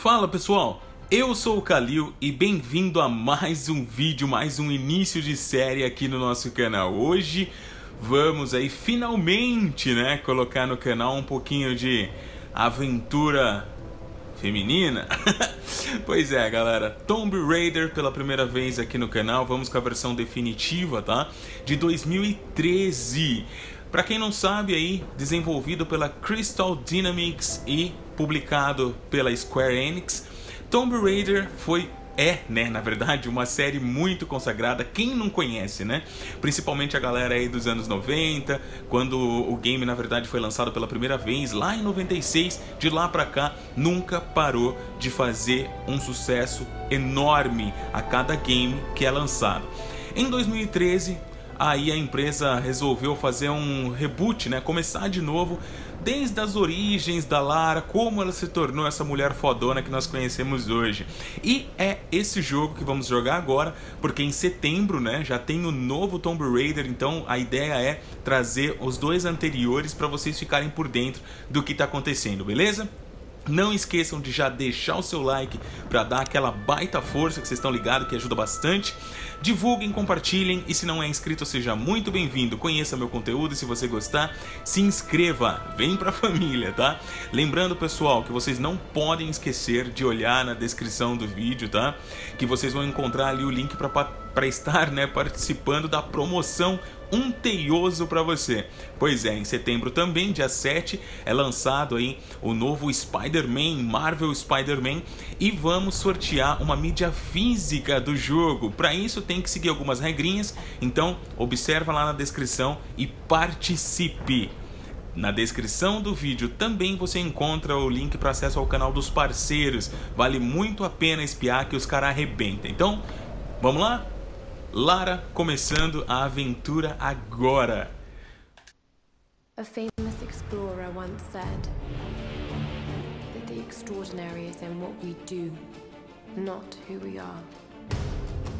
Fala pessoal, eu sou o Kalil e bem-vindo a mais um vídeo, mais um início de série aqui no nosso canal. Hoje vamos aí finalmente, né, colocar no canal um pouquinho de aventura feminina. pois é, galera, Tomb Raider pela primeira vez aqui no canal. Vamos com a versão definitiva, tá? De 2013. Para quem não sabe aí, desenvolvido pela Crystal Dynamics e publicado pela Square Enix, Tomb Raider foi é, né, na verdade, uma série muito consagrada. Quem não conhece, né? Principalmente a galera aí dos anos 90, quando o game na verdade foi lançado pela primeira vez lá em 96, de lá para cá nunca parou de fazer um sucesso enorme a cada game que é lançado. Em 2013, aí a empresa resolveu fazer um reboot, né? Começar de novo desde as origens da Lara, como ela se tornou essa mulher fodona que nós conhecemos hoje. E é esse jogo que vamos jogar agora, porque em setembro, né, já tem o novo Tomb Raider, então a ideia é trazer os dois anteriores para vocês ficarem por dentro do que está acontecendo, beleza? Não esqueçam de já deixar o seu like para dar aquela baita força que vocês estão ligados que ajuda bastante. Divulguem, compartilhem e se não é inscrito, seja muito bem-vindo. Conheça meu conteúdo e se você gostar, se inscreva. Vem pra família, tá? Lembrando, pessoal, que vocês não podem esquecer de olhar na descrição do vídeo, tá? Que vocês vão encontrar ali o link para estar, né, participando da promoção um teioso para você. Pois é, em setembro também, dia 7, é lançado aí o novo Spider-Man, Marvel Spider-Man, e vamos sortear uma mídia física do jogo. Para isso tem que seguir algumas regrinhas, então observa lá na descrição e participe. Na descrição do vídeo também você encontra o link para acesso ao canal dos parceiros. Vale muito a pena espiar que os caras arrebentam. Então, vamos lá? Lara começando a aventura agora. A famous explorer once said that the extraordinary is in what we do, not who we are.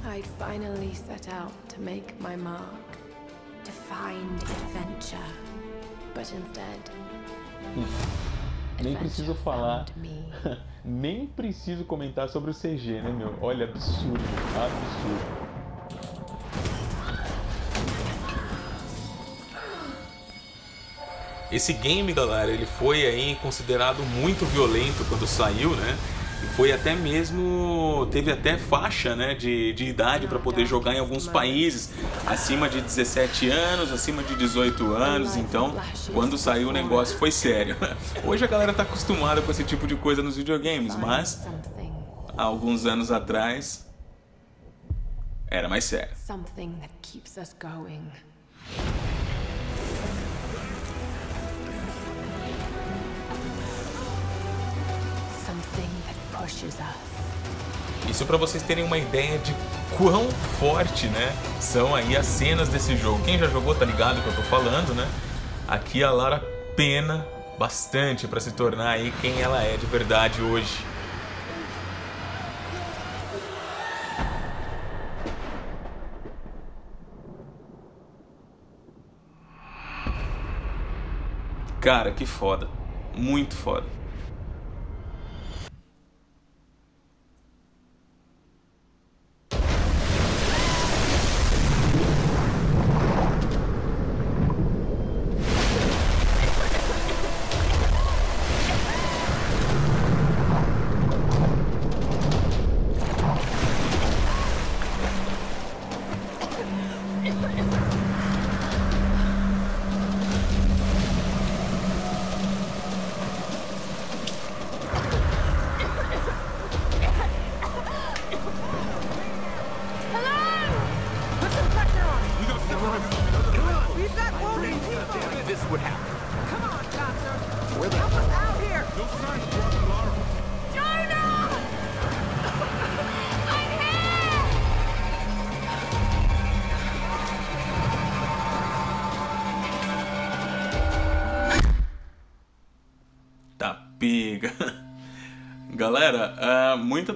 I'd finally set out to make my mark, to find adventure. But instead, Nem preciso falar, nem preciso comentar sobre o CG, né, meu? Olha, absurdo, absurdo. Esse game, galera, ele foi aí considerado muito violento quando saiu, né? Foi até mesmo. teve até faixa né, de, de idade para poder jogar em alguns países, acima de 17 anos, acima de 18 anos. Então, quando saiu o negócio foi sério. Hoje a galera tá acostumada com esse tipo de coisa nos videogames, mas há alguns anos atrás era mais sério. Isso para vocês terem uma ideia de quão forte, né, são aí as cenas desse jogo. Quem já jogou tá ligado que eu tô falando, né? Aqui a Lara pena bastante para se tornar aí quem ela é de verdade hoje. Cara, que foda. Muito foda.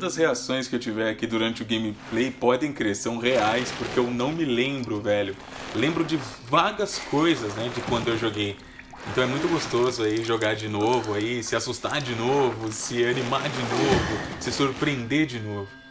Das reações que eu tiver aqui durante o gameplay podem crer, são reais, porque eu não me lembro, velho. Lembro de vagas coisas, né, de quando eu joguei. Então é muito gostoso aí jogar de novo aí, se assustar de novo, se animar de novo, se surpreender de novo.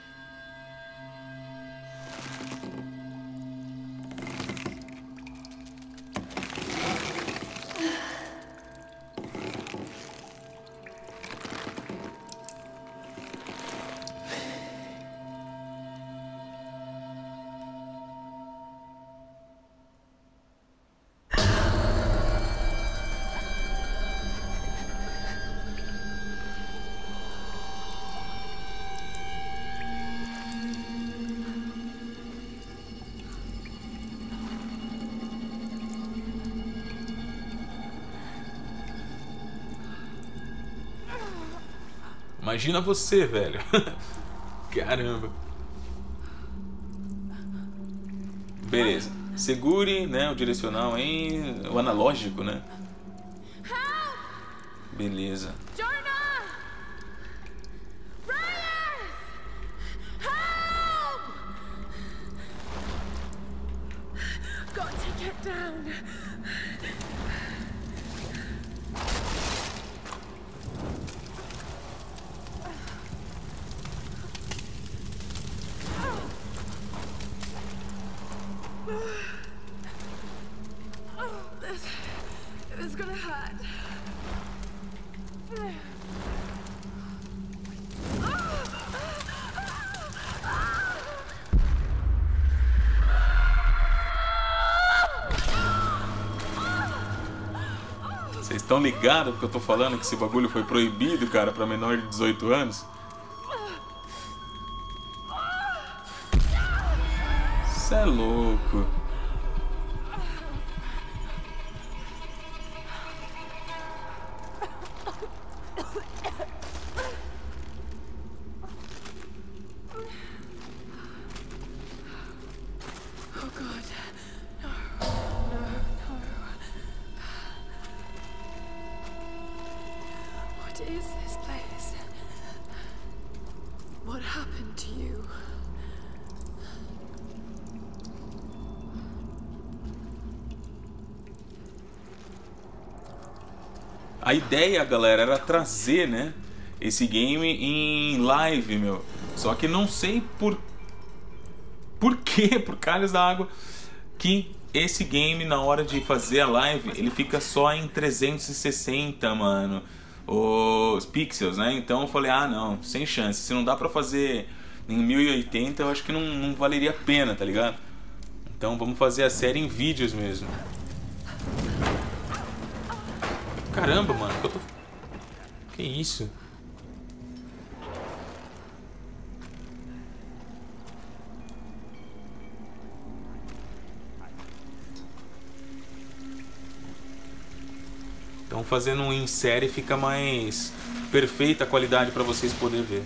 Imagina você, velho. Caramba. Beleza. Segure, né, o direcional em o analógico, né? Beleza. Vocês estão ligados porque eu tô falando que esse bagulho foi proibido, cara, pra menor de 18 anos? Isso é louco. A ideia, galera, era trazer, né, esse game em live, meu. Só que não sei por por quê, por calhas da água, que esse game na hora de fazer a live, ele fica só em 360, mano. Os pixels, né? Então eu falei: "Ah, não, sem chance. Se não dá pra fazer em 1080, eu acho que não, não valeria a pena, tá ligado?" Então vamos fazer a série em vídeos mesmo. Caramba, mano, que tô. Que isso? Então fazendo um em série fica mais perfeita a qualidade para vocês poderem ver.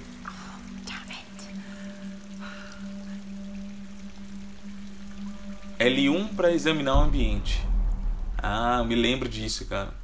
Damn it. L1 para examinar o ambiente. Ah, me lembro disso, cara.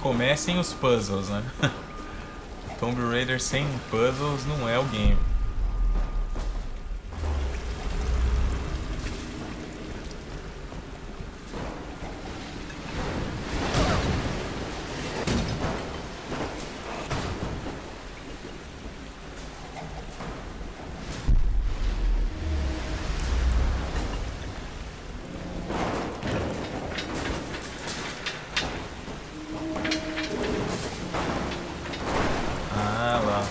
Comecem os puzzles, né? Tomb Raider sem puzzles não é o game. Ah, lá.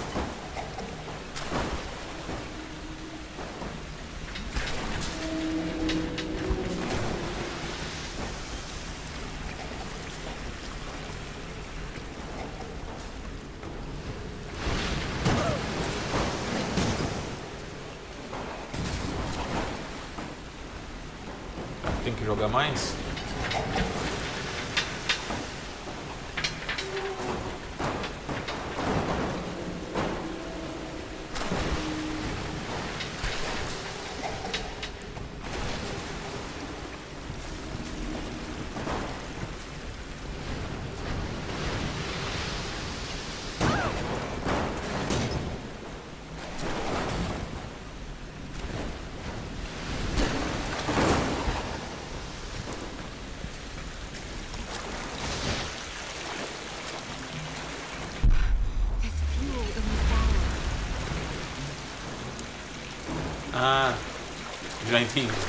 Tem que jogar mais? team.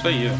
所以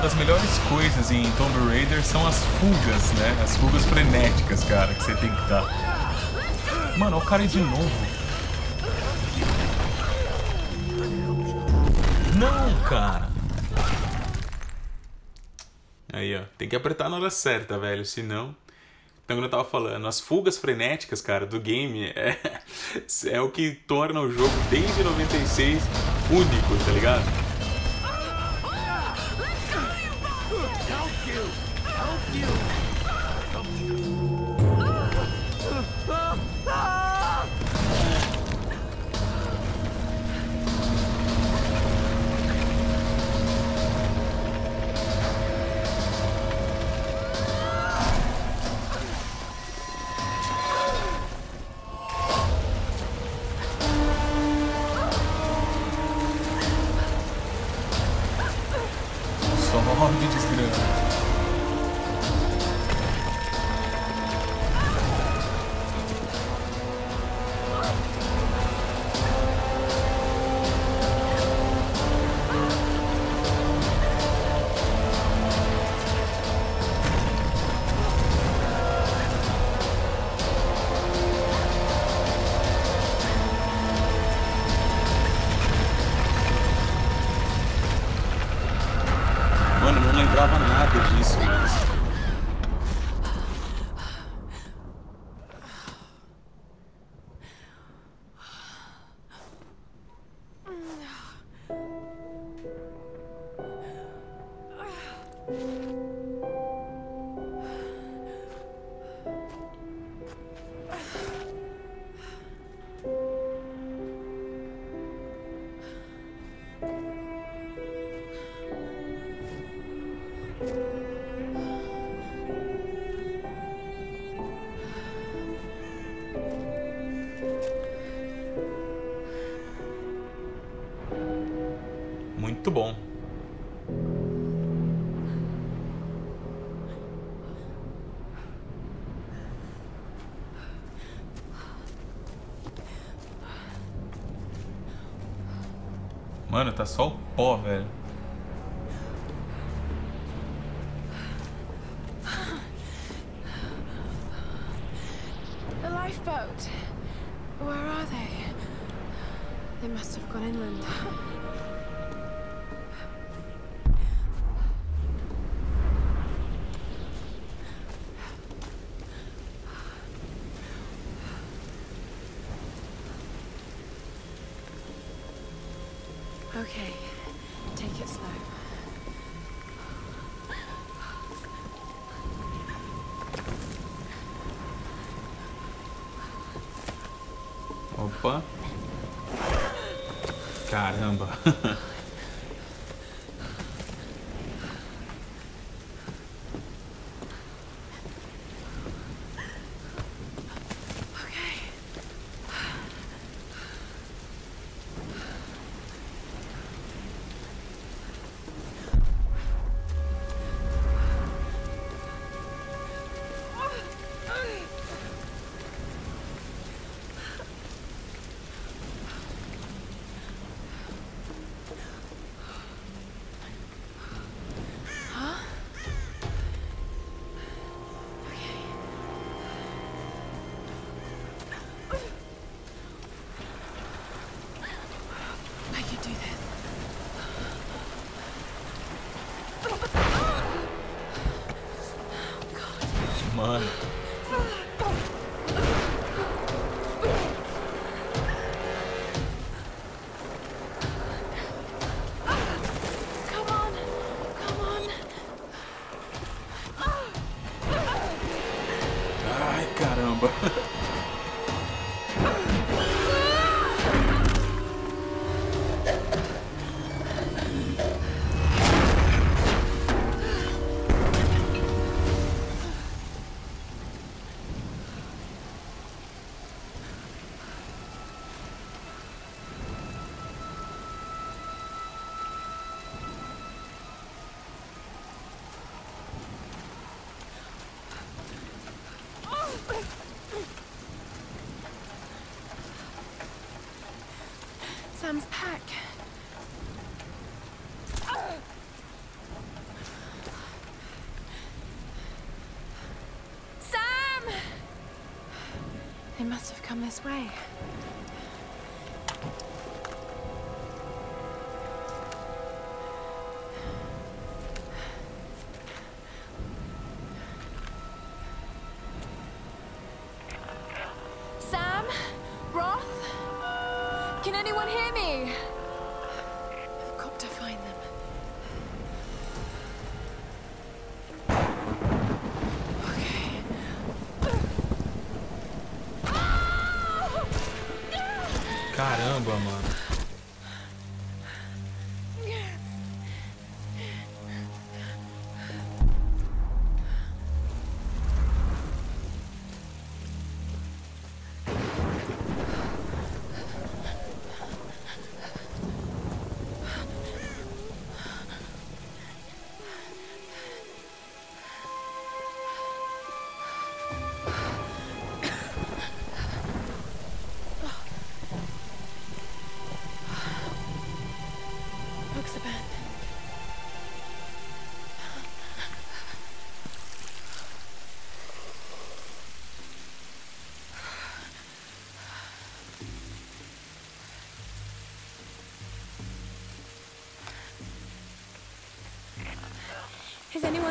das melhores coisas em Tomb Raider são as fugas, né? As fugas frenéticas, cara, que você tem que dar. Mano, olha o cara de novo. Não, cara. Aí, ó. Tem que apertar na hora certa, velho. Senão. Então, como eu tava falando, as fugas frenéticas, cara, do game é, é o que torna o jogo desde 96 único, tá ligado? Mano, tá só o pó, velho. Okay, take it slow. Opa. Caramba. Pack. Sam! They must have come this way.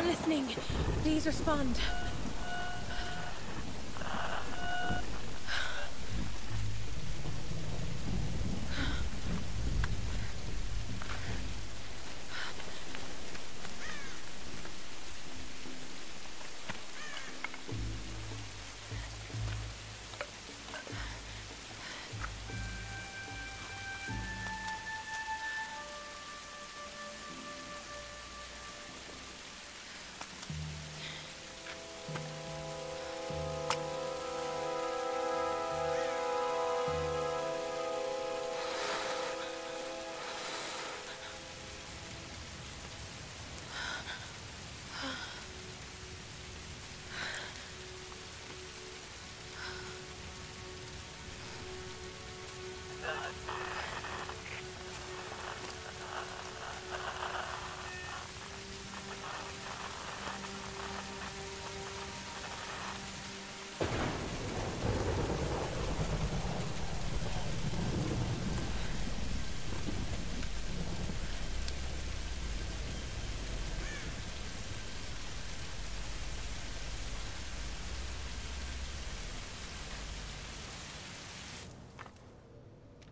Anyone listening? Please respond.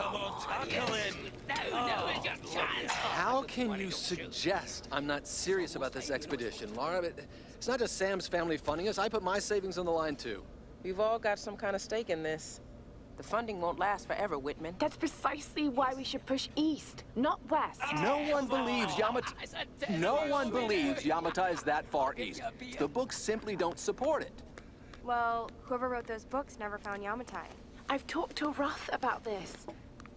Come on, tackle it! No, no, it's your oh, chance! How can you suggest I'm not serious about this expedition, Laura? It's not just Sam's family funding us. I put my savings on the line, too. We've all got some kind of stake in this. The funding won't last forever, Whitman. That's precisely why we should push east, not west. Ah, no one believes Yamata... Ah, no one believes Yamata is that far east. The books simply don't support it. Well, whoever wrote those books never found Yamatai. I've talked to Roth about this.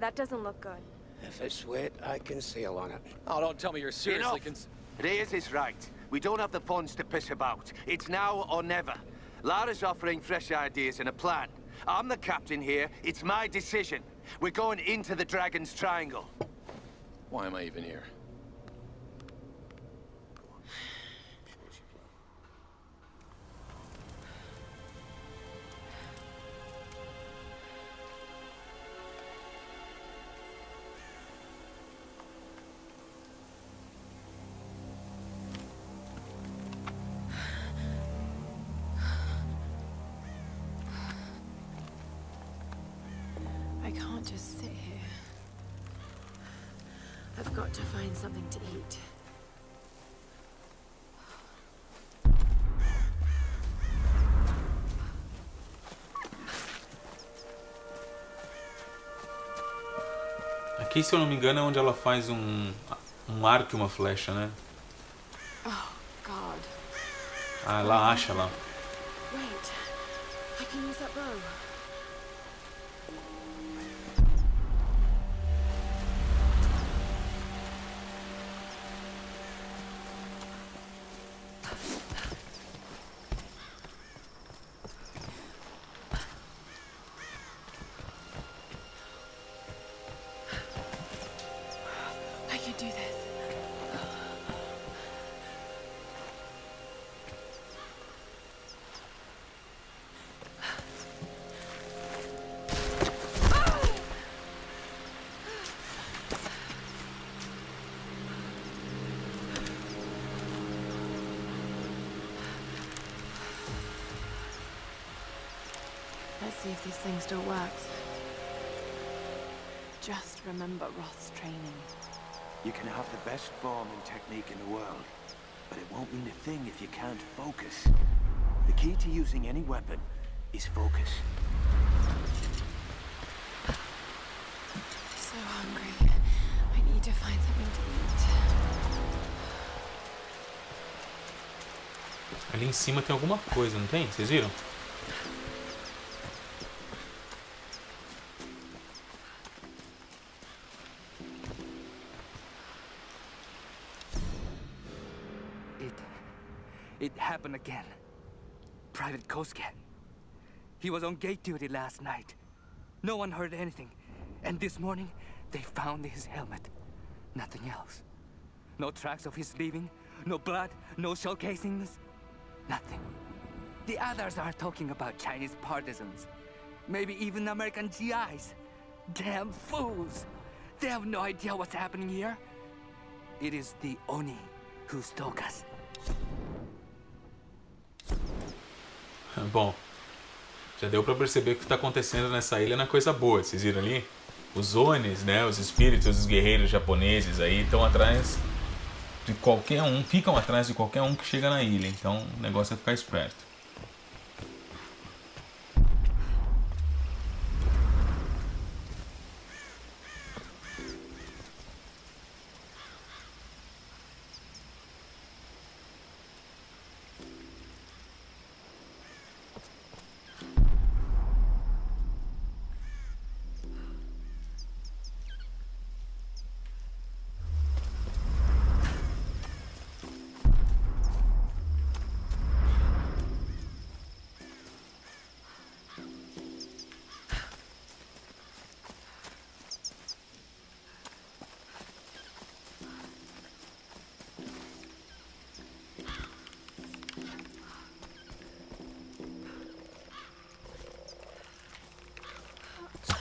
That doesn't look good. If it's wet, I can sail on it. Oh, don't tell me you're seriously Enough. Reyes is right. We don't have the funds to piss about. It's now or never. Lara's offering fresh ideas and a plan. I'm the captain here. It's my decision. We're going into the Dragon's Triangle. Why am I even here? Find something to eat. Aqui, se eu não me engano, é onde ela faz um, um arco e uma flecha, né? Oh, God. Ah, ela acha lá. Wait. I can use that bow. Remember Roth's training. You can have the best form and technique in the world, but it won't mean a thing if you can't focus. The key to using any weapon is focus. So hungry. I need to find something to eat. Ali em cima tem alguma coisa, não tem? Vocês viram? Again. Private Kosuke. He was on gate duty last night. No one heard anything. And this morning, they found his helmet. Nothing else. No tracks of his leaving, no blood, no shell casings. Nothing. The others are talking about Chinese partisans. Maybe even American GIs. Damn fools! They have no idea what's happening here. It is the Oni who stalk us. Bom, já deu pra perceber que o que tá acontecendo nessa ilha não é coisa boa. Vocês viram ali? Os Onis, né? Os espíritos dos guerreiros japoneses aí estão atrás de qualquer um, ficam atrás de qualquer um que chega na ilha. Então o negócio é ficar esperto.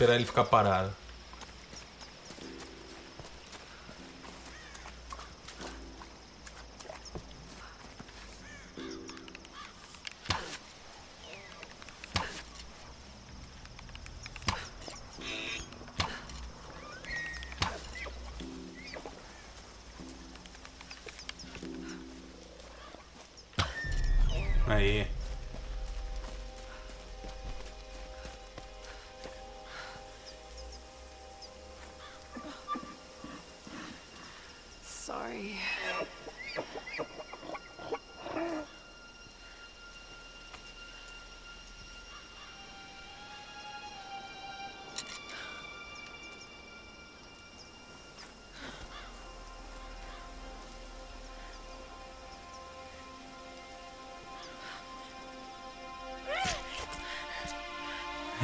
Esperar ele ficar parado. Aí.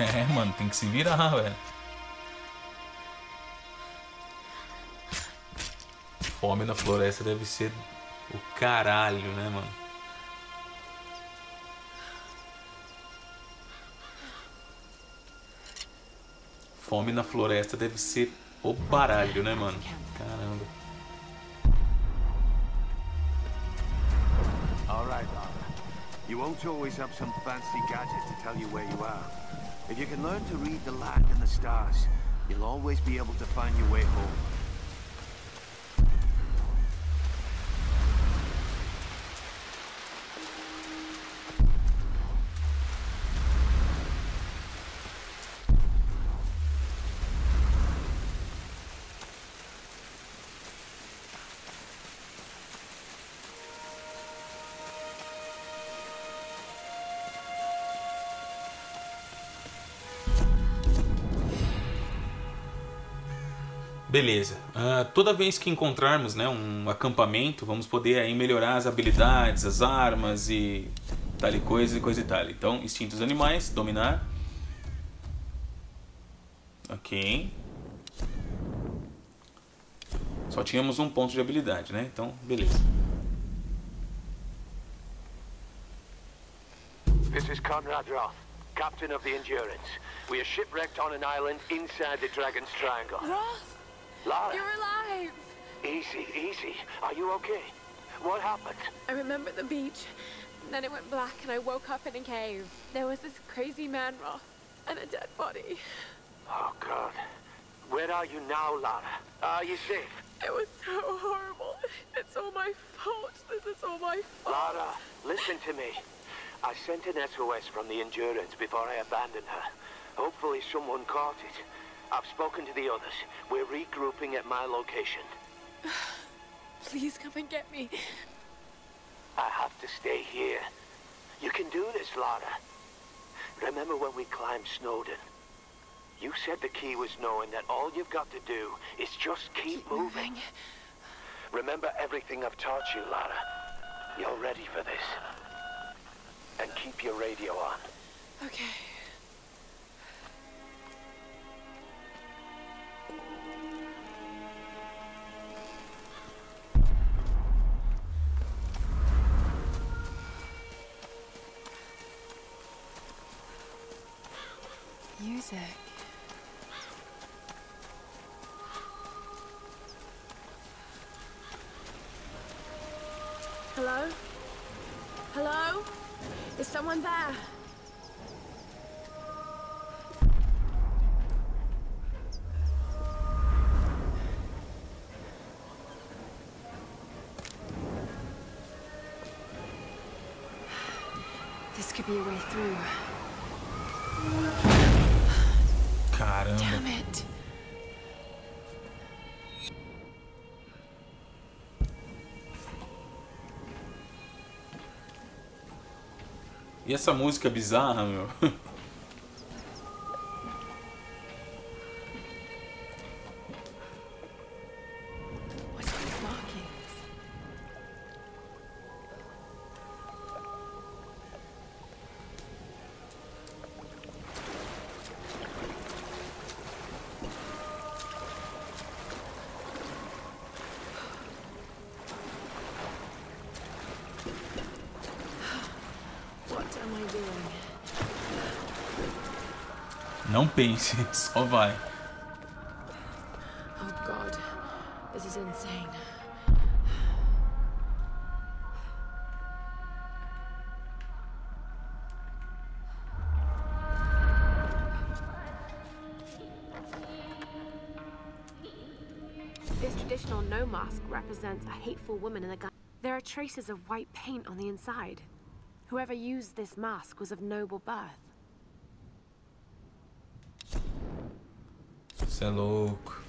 É, mano, tem que se virar, velho. Fome na floresta deve ser o caralho, né, mano? Fome na floresta deve ser o baralho, né, mano? Caramba. All right, Lara. You won't always have some fancy gadget to tell you where you are. If you can learn to read the land and the stars, you'll always be able to find your way home. Beleza. Ah, toda vez que encontrarmos né, um acampamento, vamos poder aí melhorar as habilidades, as armas e tal e coisa e coisa e tal. Então, instintos animais, dominar. Ok. Só tínhamos um ponto de habilidade, né? Então, beleza. This is Conrad Roth, captain of the Endurance. We are shipwrecked on an island inside the Dragon's Triangle. Roth, Lara, you're alive! easy, easy. Are you okay? What happened? I remember the beach. Then it went black and I woke up in a cave. There was this crazy man, Roth, and a dead body. Oh, God. Where are you now, Lara? Are you safe? It was so horrible. It's all my fault. This is all my fault. Lara, listen to me. I sent an SOS from the Endurance before I abandoned her. Hopefully someone caught it. I've spoken to the others. We're regrouping at my location. Please come and get me. I have to stay here. You can do this, Lara. Remember when we climbed Snowden? You said the key was knowing that all you've got to do is just keep, moving. Remember everything I've taught you, Lara. You're ready for this. And keep your radio on. Okay. Music. Hello? Hello? Is someone there? E essa música bizarra, meu? Não pense, só vai. Oh god. This is insane. This traditional no mask represents a hateful woman in a gun. There are traces of white paint on the inside. Whoever used this mask was of noble birth. Você é louco.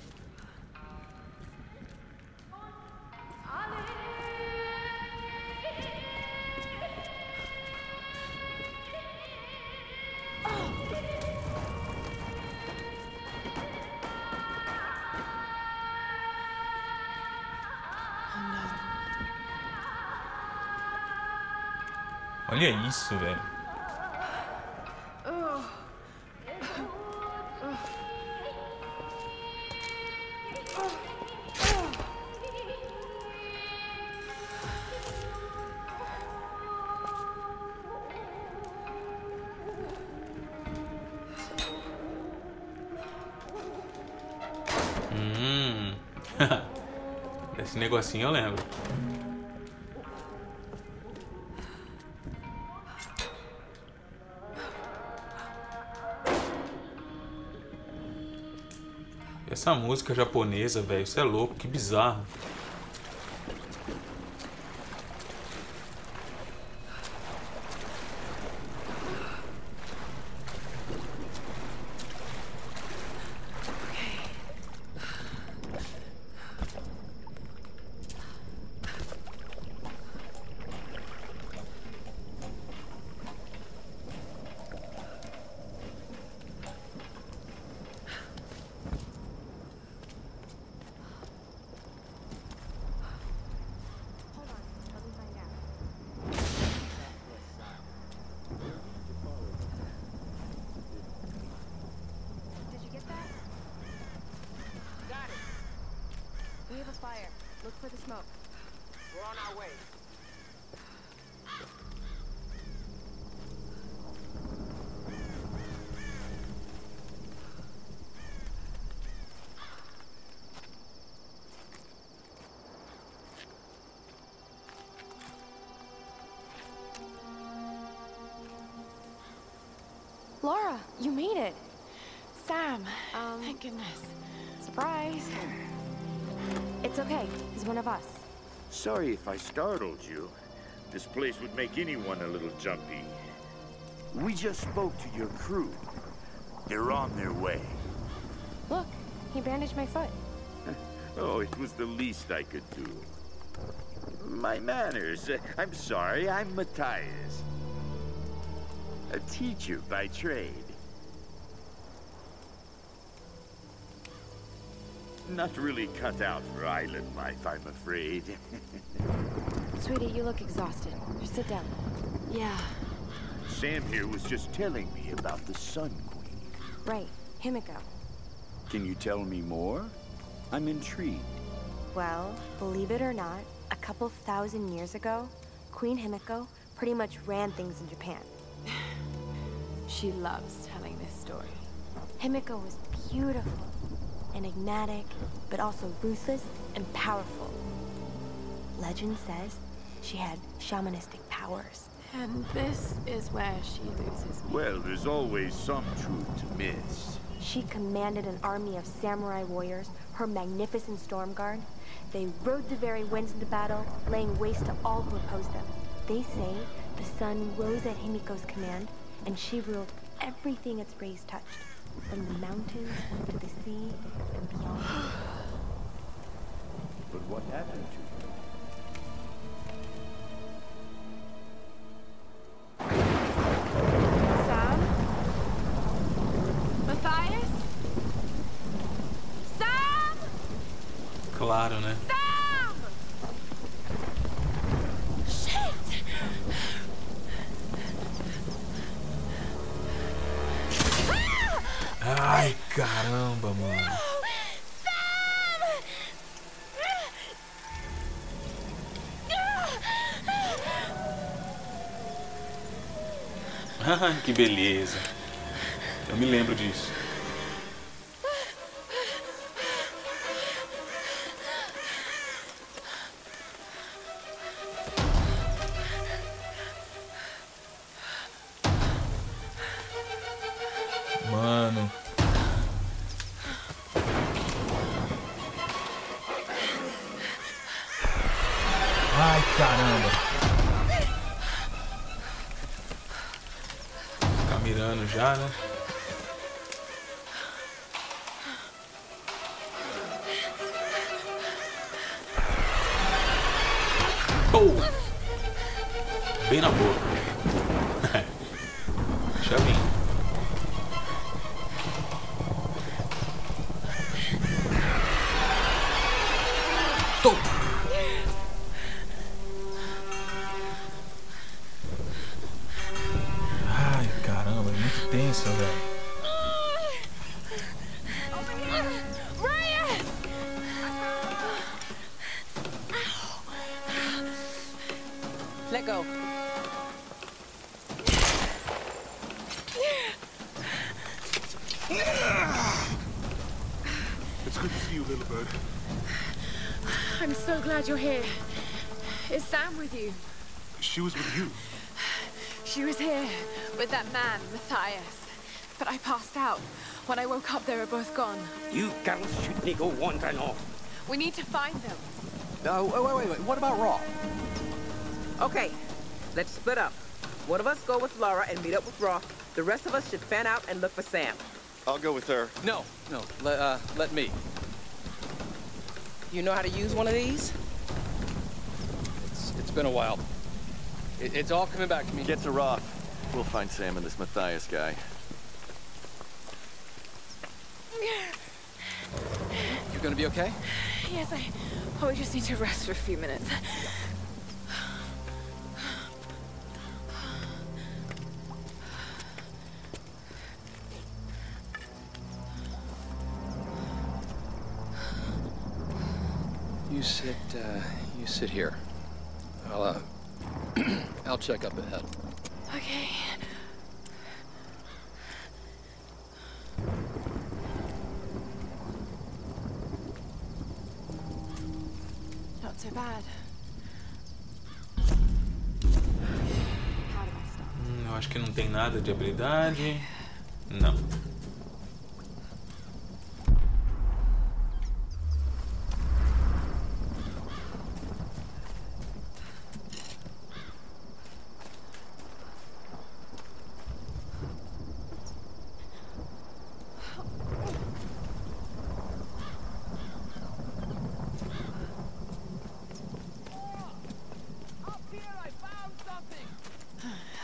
Olha isso, velho. Negocinho eu lembro. Essa música japonesa, velho, isso é louco, que bizarro. For the smoke. We're on our way. Laura, you made it. Sam, Um, thank goodness. Surprise. It's okay. He's one of us. Sorry if I startled you. This place would make anyone a little jumpy. We just spoke to your crew. They're on their way. Look, he bandaged my foot. Oh, it was the least I could do. My manners. I'm sorry, I'm Matthias. A teacher by trade. Not really cut out for island life, I'm afraid. Sweetie, you look exhausted. Sit down. Yeah. Sam here was just telling me about the Sun Queen. Right, Himiko. Can you tell me more? I'm intrigued. Well, believe it or not, a couple thousand years ago, Queen Himiko pretty much ran things in Japan. She loves telling this story. Himiko was beautiful, enigmatic, but also ruthless and powerful. Legend says she had shamanistic powers. And this is where she loses me. Well, there's always some truth to myths. She commanded an army of samurai warriors, her magnificent storm guard. They rode the very winds into battle, laying waste to all who opposed them. They say the sun rose at Himiko's command, and she ruled everything its rays touched, from the mountains to the sea and beyond. But what happened to her? Sam? Matthias? Sam! Claro, né? Eh? Que beleza. Eu me lembro disso. Mano. Ai, caramba. Mirando já, né? Oh! Bem na boca. Deixa vir. She was with you. She was here with that man, Matthias. But I passed out. When I woke up, they were both gone. You girls shouldn't go wandering off. We need to find them. Oh, wait, wait, wait, wait. What about Raw? Okay, let's split up. One of us go with Laura and meet up with Roth. The rest of us should fan out and look for Sam. I'll go with her. No, no, let, uh, let me. You know how to use one of these? It's, it's been a while. It, it's all coming back to me. Get to Roth. We'll find Sam and this Matthias guy. You're gonna be okay? Yes, I probably just need to rest for a few minutes. You sit, uh, you sit here. I'll, uh, I'll check up ahead. Okay. Not so bad. How do I stop? Hum, eu acho que não tem nada de habilidade. Não.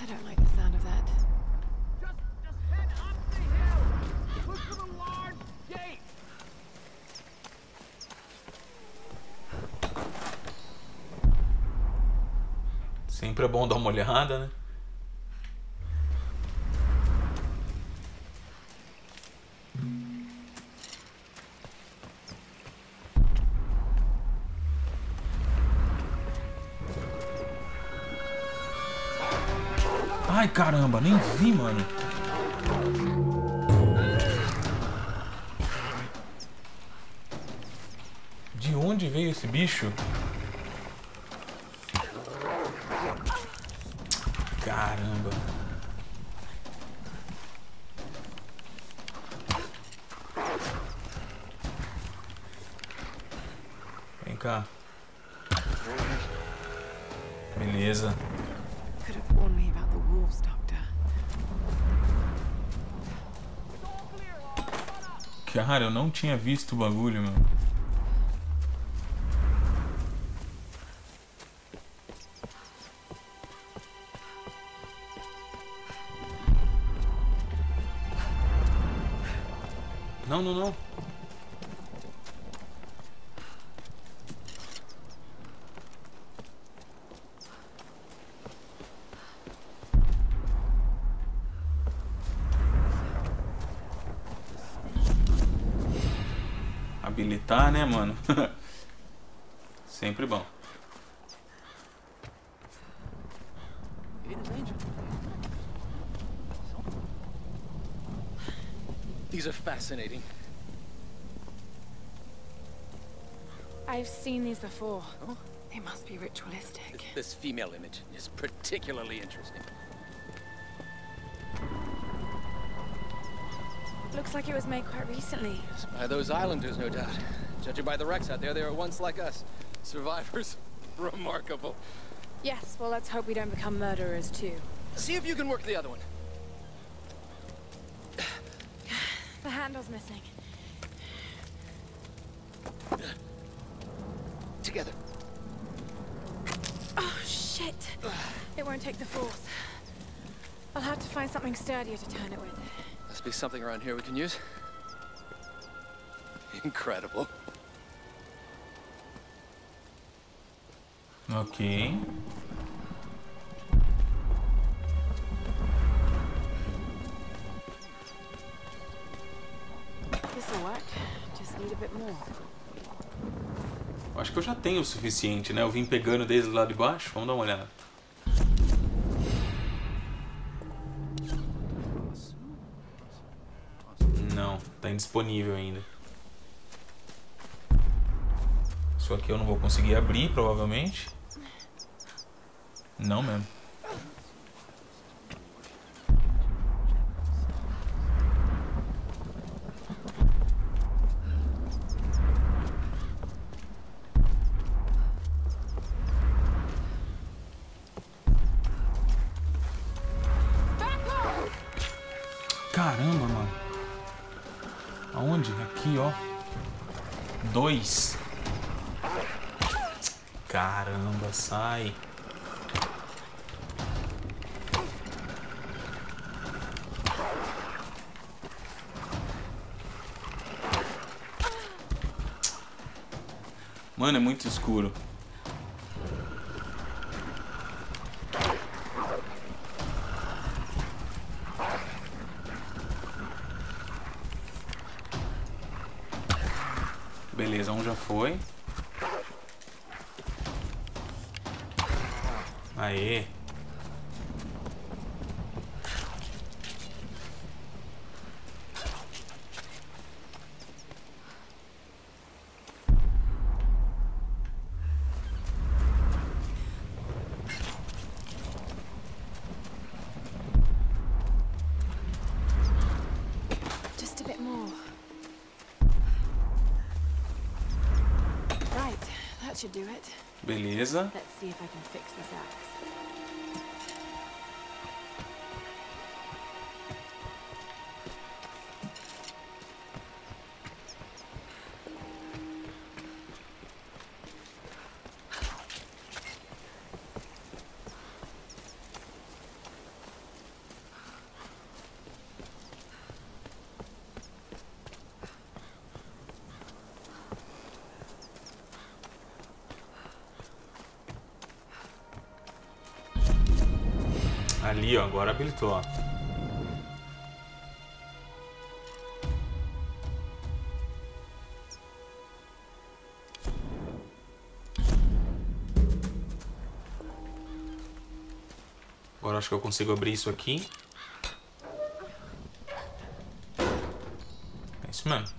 I don't like the sound of that. Just, just head up the hill. Sempre é bom dar uma olhada, né? Ai, caramba, nem vi, mano. De onde veio esse bicho? Eu não tinha visto o bagulho, meu. Mano? Sempre bom. These are fascinating. I've seen these before. Oh? They must be ritualistic. This female image is particularly interesting. Looks like it was made quite recently. It's By those islanders, no doubt. Judging by the wrecks out there, they were once like us. Survivors. Remarkable. Yes, well, let's hope we don't become murderers, too. See if you can work the other one. The handle's missing. Together. Oh, shit. It won't take the force. I'll have to find something sturdier to turn it with. Must be something around here we can use. Incredible. Ok. Acho que eu já tenho o suficiente, né? Eu vim pegando desde lá de baixo. Vamos dar uma olhada. Não, tá indisponível ainda. Isso aqui eu não vou conseguir abrir, provavelmente. No, ma'am. Escuro. Beleza, um já foi. Aê. See if I can fix this axe. Agora habilitou. Agora acho que eu consigo abrir isso aqui. É isso mesmo.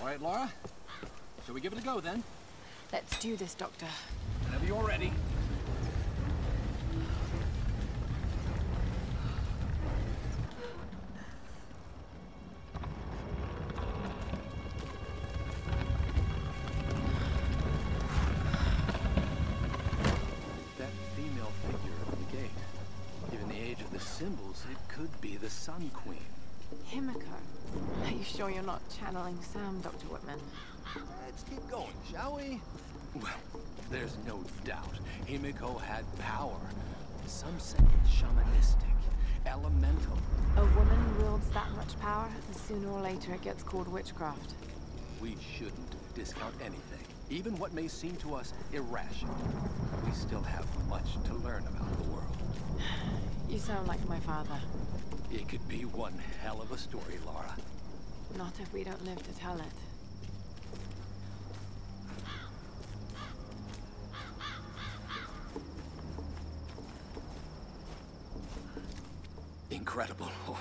All right, Laura. Shall we give it a go then? Let's do this, Doctor. Whenever you're ready. That female figure at the gate. Given the age of the symbols, it could be the Sun Queen. Himiko. Are you sure you're not channeling Sam, Dr. Whitman? Let's keep going, shall we? Well, there's no doubt. Himiko had power. Some say it's shamanistic, elemental. A woman wields that much power, and sooner or later it gets called witchcraft. We shouldn't discount anything, even what may seem to us irrational. We still have much to learn about the world. You sound like my father. It could be one hell of a story, Laura. Not if we don't live to tell it. Incredible. Oh,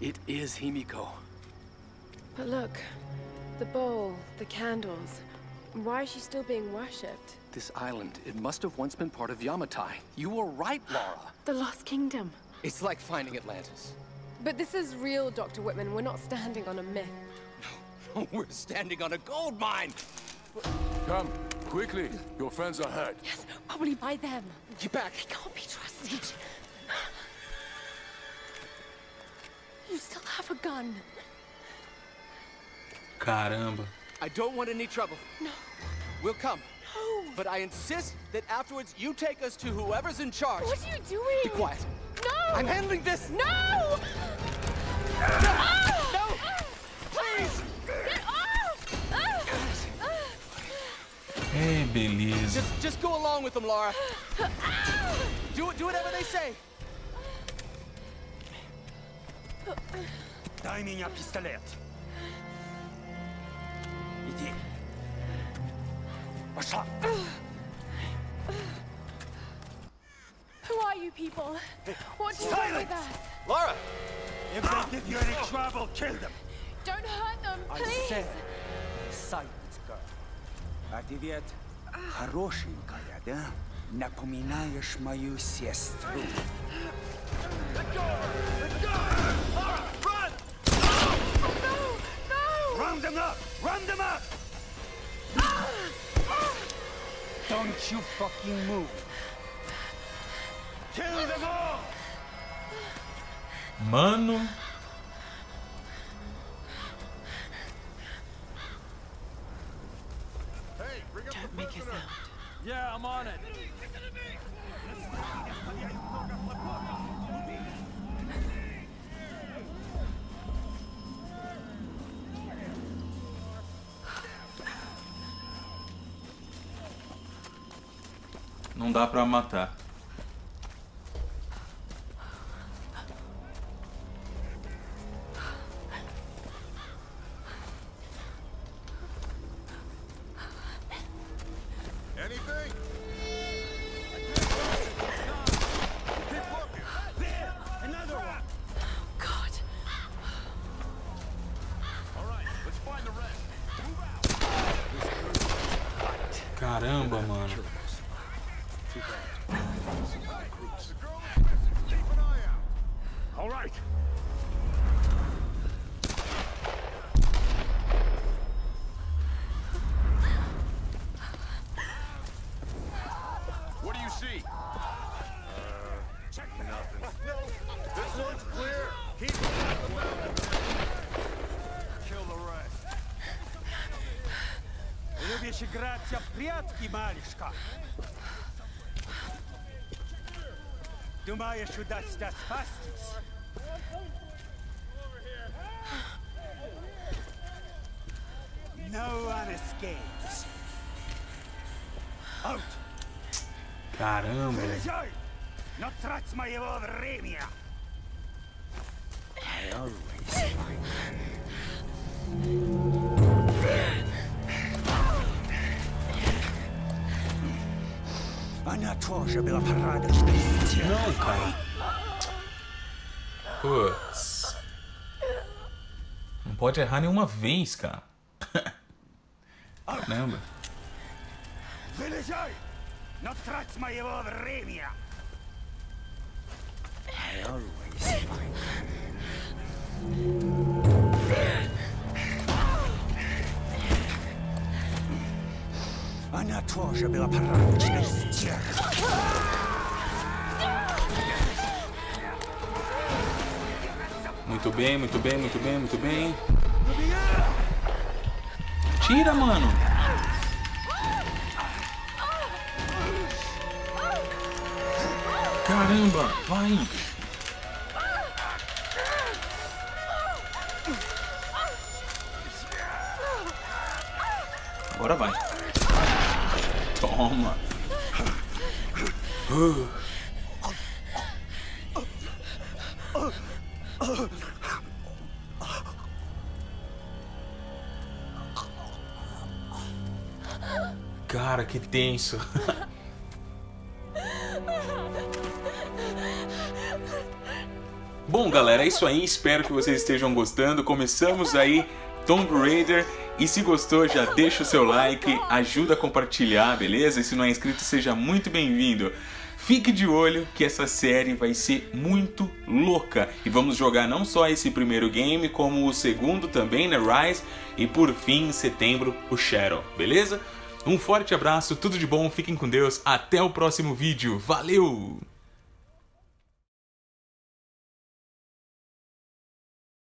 it is Himiko. But look, the bowl, the candles. Why is she still being worshipped? This island, it must have once been part of Yamatai. You were right, Laura. The Lost Kingdom. It's like finding Atlantis. But this is real, Dr. Whitman. We're not standing on a myth. No, we're standing on a gold mine! Come, quickly. Your friends are hurt. Yes, probably by them. Get back! They can't be trusted. Gun. Caramba. I don't want any trouble. No. We'll come. No. But I insist that afterwards you take us to whoever's in charge. What are you doing? Be quiet. No! I'm handling this. No! No! Ah! Ah! Please! Get off! Ah! É, beleza. Just, just go along with them, Laura. Do, do whatever they say. Дай меня пистолет. Иди. Пошла. Who are you people? What do you want with us? Laura! If they give you any trouble, kill them. Don't hurt them, I please. said, silence, girl. А ты ведь хорошенькая, да? Напоминаешь мою сестру. Round them up! Round them up! Don't you fucking move. Kill them all! Mano. Don't make a sound. Yeah, I'm on it. Não dá pra matar. Думаешь, удастся спастись? No one escapes. Caramba. Вылезай! Но трать моего времени! I always find Она тоже была порядочной стервой. Não, cara. Putz. Não pode errar nenhuma vez, cara. Caramba. Вылезай! Но трать моего времени! I always find Она тоже была порядочной стервой. Muito bem, muito bem, muito bem, muito bem. Tira, mano. Caramba, vai. Agora vai. Toma. Uh. Que tenso. Bom, galera, é isso aí. Espero que vocês estejam gostando. Começamos aí Tomb Raider. E se gostou, já deixa o seu like, ajuda a compartilhar, beleza? E se não é inscrito, seja muito bem-vindo. Fique de olho que essa série vai ser muito louca. E vamos jogar não só esse primeiro game, como o segundo também, né? Rise. E por fim, em setembro, o Shadow, beleza? Um forte abraço, tudo de bom, fiquem com Deus, até o próximo vídeo, valeu!